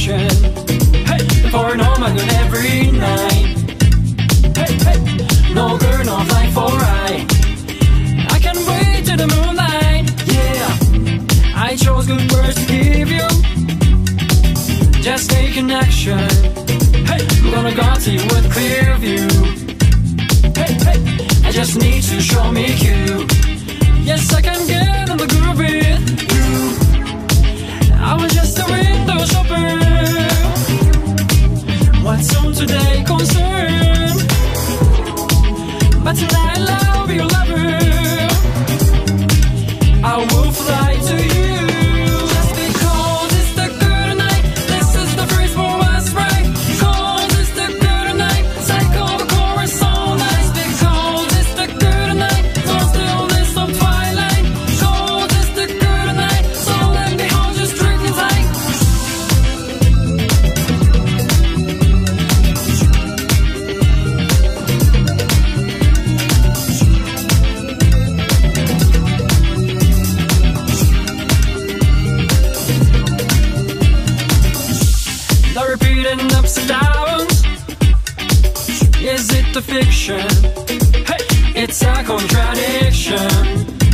passion hey. for no all my good every night. Hey, hey. No girl, no life for I. I can wait to the moonlight. Yeah, I chose good words to give you. Just take an action. Hey, gonna go to you with clear view. Hey, hey. I just need to show me you. Yes, I can get. until I love your lover. I will fly to you. The repeating ups and downs. Is it the fiction? Hey, it's a contradiction.